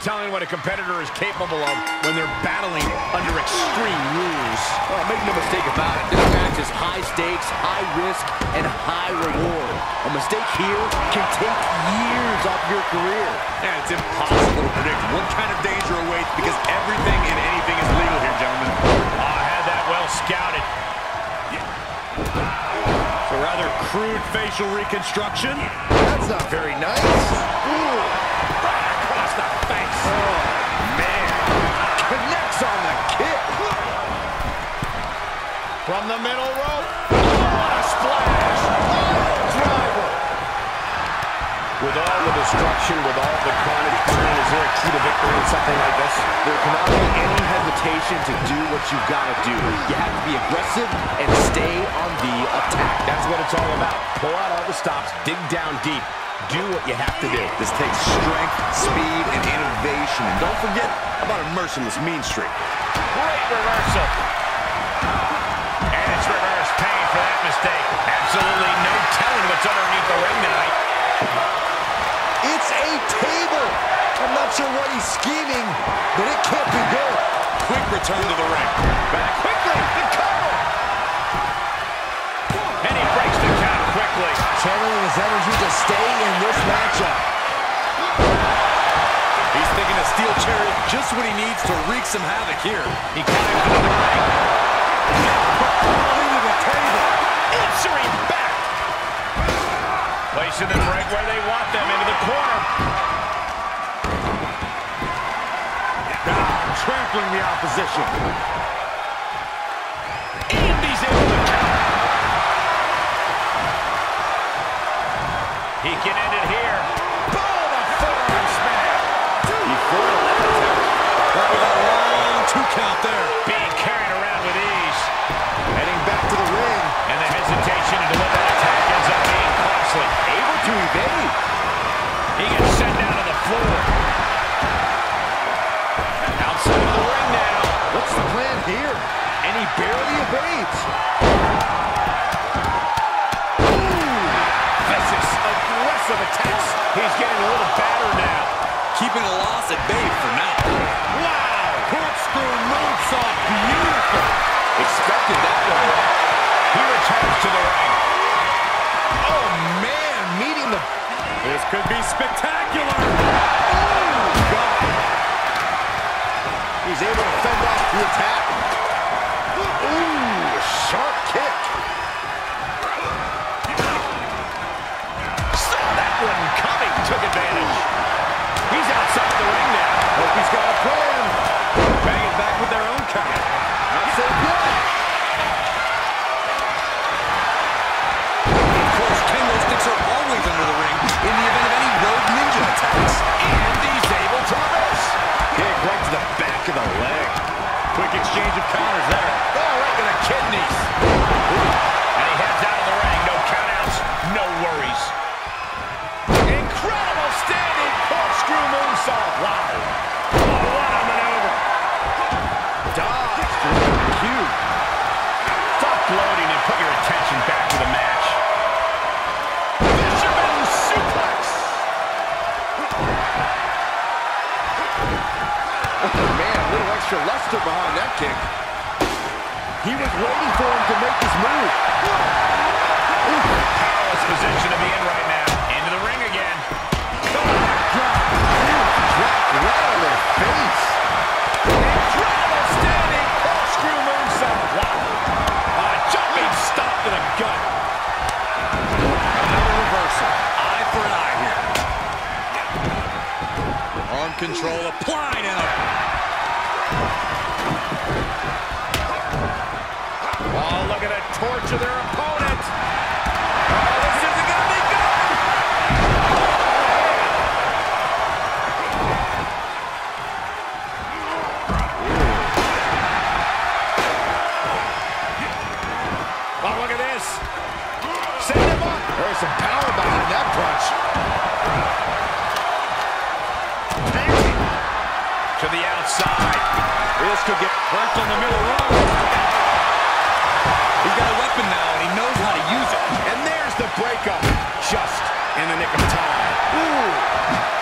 Tell me what a competitor is capable of when they're battling under extreme rules. Well, make no mistake about it. This match is high stakes, high risk, and high reward. A mistake here can take years off your career. And it's impossible to predict what kind of danger awaits because everything and anything is legal here, gentlemen. Oh, I had that well scouted. It's a rather crude facial reconstruction. That's not very nice. Ooh. Across the face. Oh, man. Connects on the kick. From the middle rope. What a splash. Driver. With all the destruction, with all the carnage, Byron, is there a key to victory in something like this? There cannot be any hesitation to do what you've got to do. You have to be aggressive and stay on the attack. That's what it's all about. Pull out all the stops, dig down deep. Do what you have to do. This takes strength, speed, and innovation. And don't forget about a merciless mean streak. Great reversal. Mistake. Absolutely no telling what's underneath the ring tonight. It's a table. I'm not sure what he's scheming, but it can't be good. Quick return to the ring. Back quickly. The cover. And he breaks the count quickly. Channeling his energy to stay in this matchup. He's thinking a steel chair just what he needs to wreak some havoc here. He climbs into the ring. Into the table. Answering back. Placing them right where they want them, into the corner. Now, Trampling the opposition. He barely evades. Vicious, aggressive attacks. He's getting a little battered now. Keeping a loss at bay for now. Wow! Corkscrew moonsault. Beautiful. Expected that one. He returns to the ring. Oh, man. Meeting the... This could be spectacular. Little behind that kick. He was waiting for him to make his move. Powerless position to be in right now. Into the ring again. Dropped right on their face. Incredible standing corkscrew moonsault. Wow. A jumping stop to the gut. Another reversal. Eye for an eye here. Arm control applied outside. This could get Right in the middle row. He's got a weapon now, and he knows how to use it. And there's the breakup. Just in the nick of time. Ooh.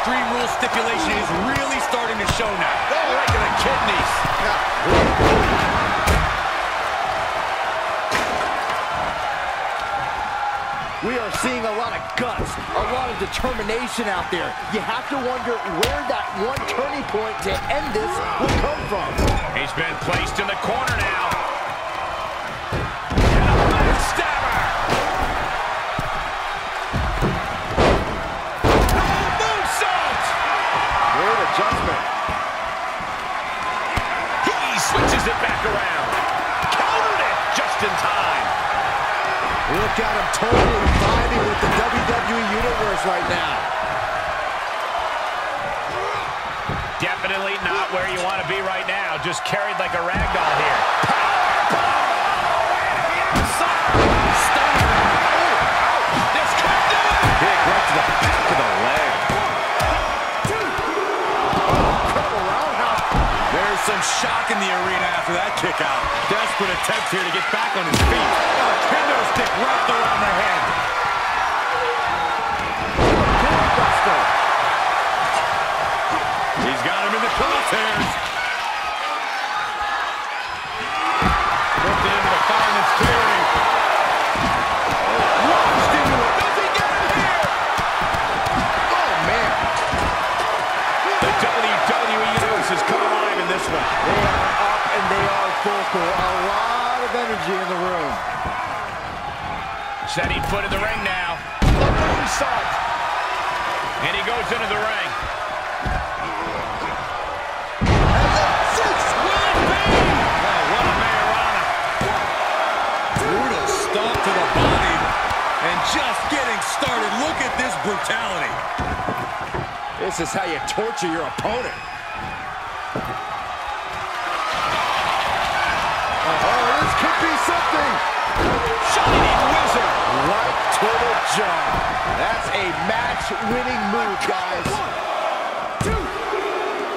Extreme Rules stipulation is really starting to show now. Oh, right to the kidneys. We are seeing a lot of guts, a lot of determination out there. You have to wonder where that one turning point to end this will come from. He's been placed in the corner now. At him totally vibing with the WWE Universe right now. Definitely not where you want to be right now. Just carried like a rag doll here. There's some shock in the arena after that kick out. Desperate attempt here to get back on his feet. A kendo stick wrapped around the head. He's got him in the crosshairs. Alive in this one. They are up and they are vocal. A lot of energy in the room. Setting foot in the ring now. Moonsault. And he goes into the ring. Oh, what a Mayorana. Brutal stomp to the body. And just getting started. Look at this brutality. This is how you torture your opponent. Could be something. Shining Wizard. Right to the jaw. That's a match-winning move, guys.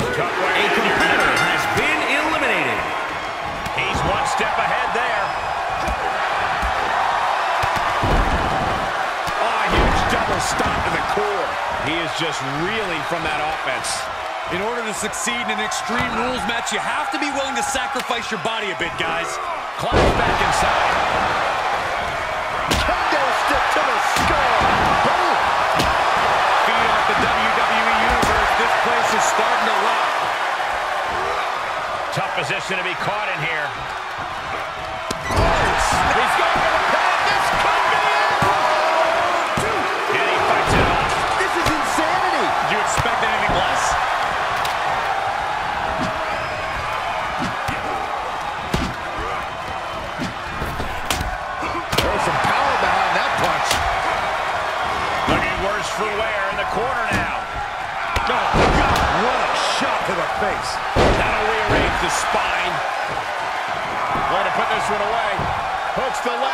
Right A competitor has been eliminated. He's one step ahead there. Oh, a huge double stomp to the core. He is just reeling from that offense. In order to succeed in an Extreme Rules match, you have to be willing to sacrifice your body a bit, guys. Climbs back inside. Kendo stick to the skull. Boom. Feed off the WWE Universe. This place is starting to rock. Tough position to be caught in here. This one away. Hooks the leg.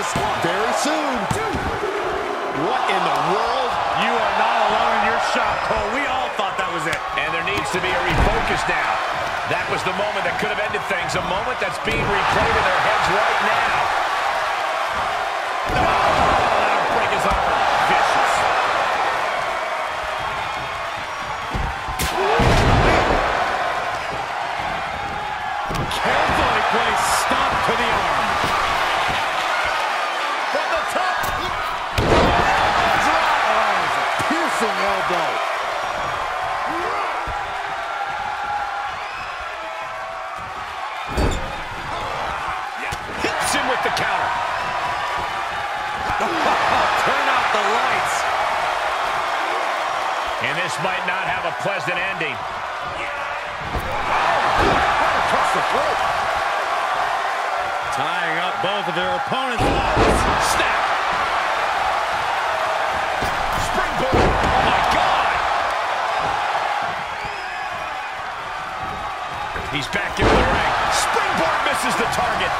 Very soon. What in the world? You are not alone in your shock, Cole. We all thought that was it. And there needs to be a refocus now. That was the moment that could have ended things. A moment that's being replayed in their heads right now. This might not have a pleasant ending. Across the throat. Tying up both of their opponents. Snap. Springboard. Oh, my God. He's back into the ring. Springboard misses the target.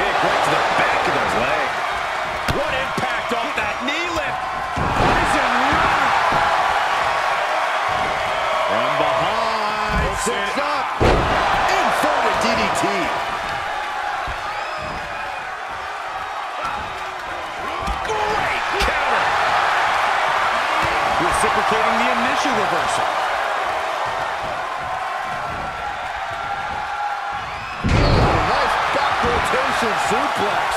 Kick right to the back of the leg. Rotation suplex.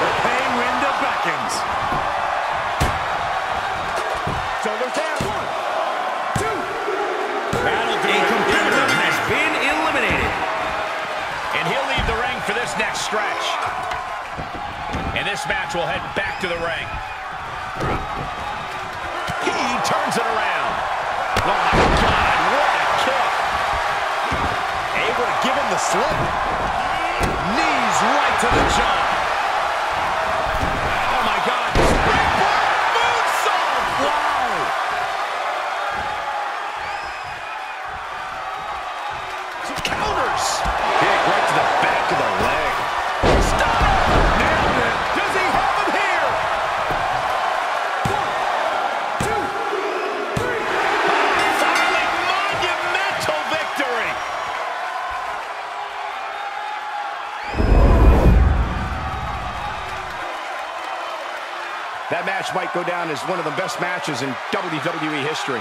The pain window beckons. Shoulders down. One, two. That'll do A competitor has been eliminated. And he'll leave the ring for this next stretch. And this match will head back to the ring. He turns it around. Oh, my God, what a kick. Able to give him the slip. Knees right to the jaw. Might go down as one of the best matches in WWE history.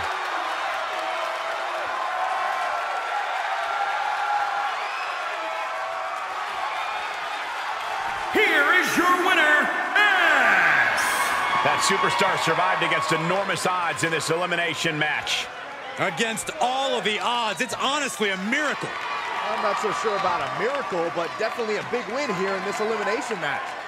Here is your winner, Ass. That superstar survived against enormous odds in this elimination match. Against all of the odds, it's honestly a miracle. I'm not so sure about a miracle, but definitely a big win here in this elimination match.